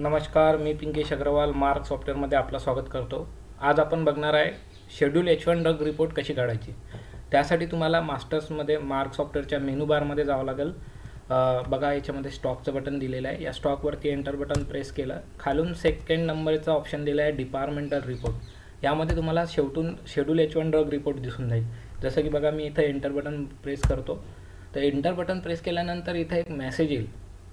नमस्कार मी पिंकेश अग्रवाल मार्क सॉफ्टवेअरमध्ये आपलं स्वागत करतो. आज आपण बघणार आहे schedule H one drug report कशी काढायची. त्यासाठी तुम्हाला मास्टर्समध्ये मार्क सॉफ्टवेअरच्या मेनू बारमध्ये जावं लागेल. बघा याच्यामध्ये स्टॉकचं बटन दिलेलं आहे. या स्टॉकवरती एंटर बटन प्रेस केलं. खालून सेकंड नंबरचा ऑप्शन दिला आहे डिपार्टमेंटल रिपोर्ट यामध्ये तुम्हाला शेवटून schedule H one drug report दिसून जाईल. जसं की बघा मी इथं एंटर बटन प्रेस करतो. तर एंटर बटन प्रेस केल्यानंतर इथं एक मेसेज येईल.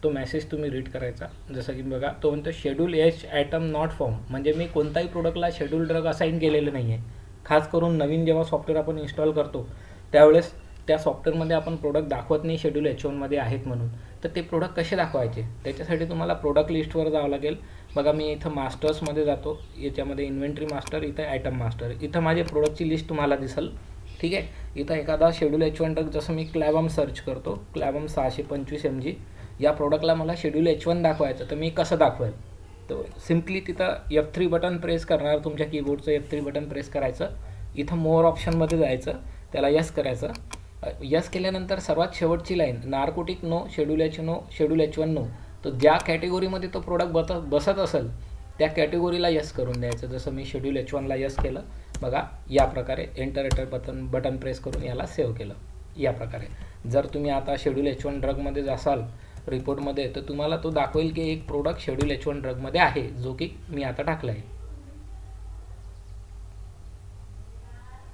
तो मेसेज तुम्ही रीड करायचा. जसं की बघा तो म्हणतो schedule H item not form म्हणजे मी कोणताही प्रोडक्टला शेड्यूल ड्रग असाईन केलेलं नाही आहे खास करून नवीन जेव्हा सॉफ्टवेअर आपण इन्स्टॉल करतो त्यावेळेस त्या सॉफ्टवेअरमध्ये आपण प्रोडक्ट दाखवत नाही शेड्यूल एच वनमध्ये आहेत म्हणून. तर ते प्रोडक्ट कसे दाखवायचे? त्याच्यासाठी तुम्हाला प्रोडक्ट लिस्टवर जावं लागेल. बघा मी इथं मास्टर्समध्ये जातो. याच्यामध्ये इन्व्हेंटरी मास्टर इथं ॲटम मास्टर इथं माझे प्रोडक्टची लिस्ट तुम्हाला दिसेल. ठीक आहे? इथं एखादा शेड्यूल एच वन ड्रग जसं मी क्लॅबम सर्च करतो. क्लॅबम सहाशे पंचवीस एम जी या प्रोडक्टला मला शेड्यूल एच वन दाखवायचं तर मी कसं दाखवेल? तर सिम्पली तिथं एफ थ्री बटन प्रेस करणार तुमच्या कीबोर्डचं एफ थ्री बटन प्रेस करायचं. इथं मोर ऑप्शनमध्ये जायचं त्याला यस करायचं. यस केल्यानंतर सर्वात शेवटची line narcotic no schedule H no schedule H one no तर ज्या कॅटेगोरीमध्ये तो प्रोडक्ट बत बसत असेल त्या कॅटेगोरीला यस करून द्यायचं. जसं मी शेड्यूल एच वनला यस केलं बघा या प्रकारे enter enter button button press करून याला सेव्ह केलं. या प्रकारे. जर तुम्ही आता शेड्यूल एच वन ड्रगमध्ये जासाल रिपोर्टमध्ये तर तुम्हाला तो दाखवेल की एक प्रोडक्ट शेड्यूल एच वन ड्रगमध्ये आहे जो की मी आता टाकला आहे.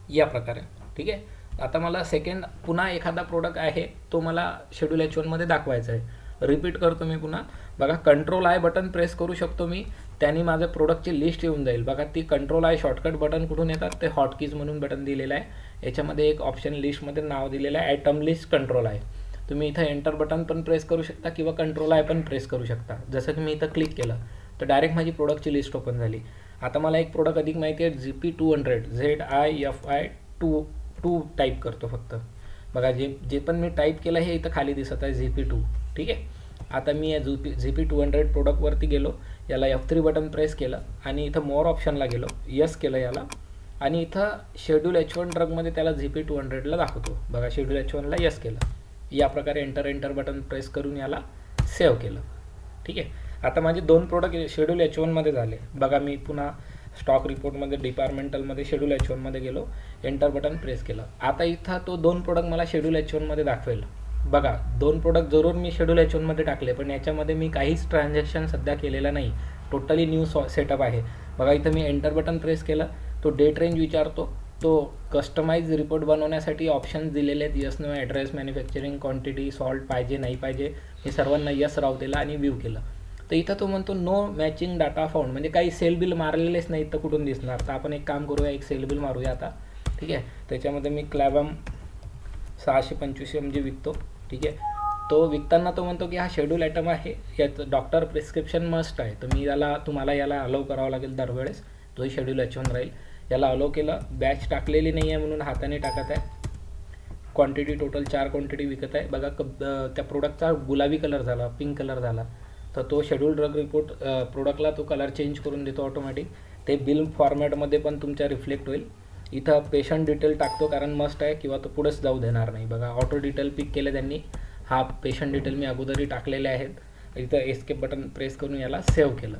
या प्रकारे. ठीक आहे? आता मला सेकंड पुन्हा एखादा प्रोडक्ट आहे तो मला शेड्यूल एच वनमध्ये दाखवायचा आहे. रिपीट करतो मी पुन्हा. बघा कंट्रोल आय बटन प्रेस करू शकतो मी. त्यांनी माझं प्रोडक्टची लिस्ट येऊन जाईल. बघा ती कंट्रोल आय शॉर्टकट बटन कुठून येतात? ते हॉटकीज म्हणून बटन दिलेलं आहे. याच्यामध्ये एक ऑप्शन लिस्टमध्ये नाव दिलेलं आहे. ॲटम लिस्ट कंट्रोल आहे तुम्ही इथं एंटर बटन पण प्रेस करू शकता किंवा कंट्रोल आय पण प्रेस करू शकता. जसं की मी इथं क्लिक केलं तर डायरेक्ट माझी प्रोडक्टची लिस्ट ओपन झाली. आता मला एक प्रोडक्ट अधिक माहिती आहे G P two hundred Z I F I two two type करतो फक्त. बघा जे जे पण मी टाईप केलं हे इथं खाली दिसत आहे झी पी टू ठीक आहे? आता मी या zoo P Z P two hundred प्रोडक्टवरती गेलो याला एफ थ्री बटन प्रेस केलं आणि इथं मोर ऑप्शनला गेलो यस केलं याला. आणि इथं शेड्यूल एच वन ड्रगमध्ये त्याला झी पी टू हंड्रेडला दाखवतो. बघा शेड्यूल एच वनला यस केलं. या प्रकारे एंटर एंटर बटन प्रेस करून याला सेव्ह केलं. ठीक आहे? आता माझे दोन प्रोडक्ट शेड्यूल एच वनमध्ये झाले. बघा मी पुन्हा स्टॉक रिपोर्टमध्ये डिपार्टमेंटलमध्ये शेड्यूल एच वनमध्ये गेलो. एंटर बटन प्रेस केलं. आता इथं तो दोन प्रोडक्ट मला शेड्यूल एच वनमध्ये दाखवेल. बघा दोन प्रोडक्ट जरूर मी शेड्यूल एच वनमध्ये टाकले पण याच्यामध्ये मी काहीच ट्रान्झॅक्शन सध्या केलेलं नाही. टोटली न्यू सॉ सेटअप आहे. बघा इथं मी एंटर बटन प्रेस केलं. तो डेट रेंज विचारतो. तो कस्टमाइज रिपोर्ट बनवण्यासाठी ऑप्शन्स दिलेले आहेत. Yes no address manufacturing quantity salt पाहिजे नाही पाहिजे हे सर्वांना यस राव दिला आणि व्ह्यू केलं. तर इथं तो म्हणतो नो मॅचिंग डाटा फाउंड म्हणजे काही सेल बिल मारलेलेच नाही तर कुठून दिसणार? तर आपण एक काम करूया एक सेल बिल मारूया आता. ठीक आहे? त्याच्यामध्ये मी क्लॅबम सहाशे पंचवीस एम म्हणजे जी विकतो. ठीक आहे? तो विकताना तो म्हणतो की हा शेड्यूल आयटम आहे. याचं डॉक्टर प्रिस्क्रिप्शन मस्ट आहे. तर मी याला तुम्हाला याला अलाव करावं लागेल दरवेळेस. तोही शेड्यूल एच राहील. याला अलो केलं. बॅच टाकलेली नाही आहे म्हणून हाताने टाकत आहे. क्वांटिटी टोटल चार क्वांटिटी विकत आहे. बघा क त्या प्रोडक्टचा गुलाबी कलर झाला पिंक कलर झाला. तर तो शेड्यूल ड्रग रिपोर्ट प्रोडक्टला तो कलर चेंज करून देतो ऑटोमॅटिक ते बिल फॉर्मॅटमध्ये पण तुमच्या रिफ्लेक्ट होईल. इथं पेशंट डिटेल टाकतो कारण मस्ट आहे किंवा तो पुढेच जाऊ देणार नाही. बघा ऑटो डिटेल पिक केले त्यांनी. हा पेशंट डिटेल मी अगोदरही टाकलेले आहेत. इथं एस्केप बटन प्रेस करून याला सेव्ह केलं.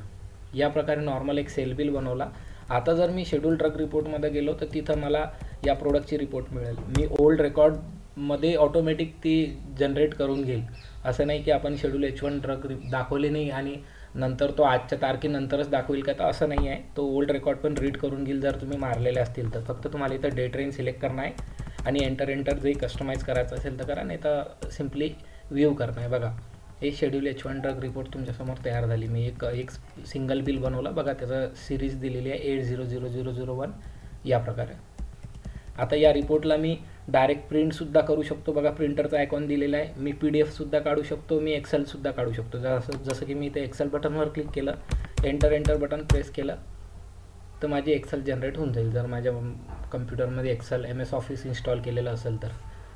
या प्रकारे नॉर्मल एक सेल बिल बनवला. आता जर मी शेड्यूल ड्रग रिपोर्टमध्ये गेलो तर तिथं मला या प्रोडक्टची रिपोर्ट मिळेल. मी ओल्ड रेकॉर्डमध्ये ऑटोमॅटिक ती जनरेट करून घेईल. असं नाही की आपण शेड्यूल एच वन ड्रग दाखवले नाही आणि नंतर तो आजच्या तारखेनंतरच दाखवेल का? तर असं नाही आहे. तो ओल्ड रेकॉर्ड पण रीड करून घेईल जर तुम्ही मारलेले असतील तर. फक्त तुम्हाला इथं डेट रेंज सिलेक्ट करणं आहे आणि एंटर एंटर जे कस्टमाइज करायचं असेल तर करा नाही तर सिम्पली व्ह्यू करणं आहे. बघा. हे schedule H one drug report तुमच्यासमोर तयार झाली. मी एक एक सिंगल बिल बनवलं. बघा त्याचं सिरीज दिलेली आहे eight zero zero zero zero one या प्रकारे. आता या रिपोर्टला मी डायरेक्ट प्रिंटसुद्धा करू शकतो. बघा प्रिंटरचा आयकॉन दिलेला आहे. मी पी डी एफसुद्धा काढू शकतो. मी एक्सेलसुद्धा काढू शकतो. जसं जसं की मी इथे एक्सेल बटनवर क्लिक केलं एंटर एंटर बटन प्रेस केलं तर माझी एक्सेल जनरेट होऊन जाईल. जर माझ्या कम्प्युटरमध्ये excel M S office install केलेलं असेल तर.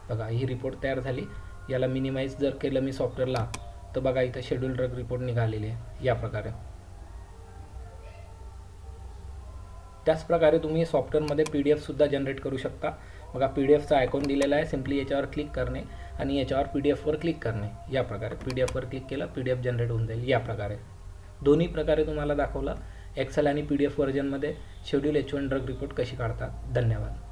बघा ही रिपोर्ट तयार झाली. याला मिनिमाइज जर केलं मी सॉफ्टवेअरला तर बघा इथं शेड्यूल ड्रग रिपोर्ट निघालेली आहे. या प्रकारे. त्याचप्रकारे तुम्ही सॉफ्टवेअरमध्ये पी डी एफसुद्धा जनरेट करू शकता. बघा पी डी एफचा आयकॉन दिलेला आहे. सिम्पली याच्यावर क्लिक करणे आणि याच्यावर पी डी एफवर क्लिक करणे. या प्रकारे. पी डी एफवर क्लिक केलं पी डी एफ जनरेट होऊन जाईल. या प्रकारे. दोन्ही प्रकारे तुम्हाला दाखवलं. एक्सेल आणि पी डी एफ व्हर्जनमध्ये schedule H one drug report कशी काढतात. धन्यवाद.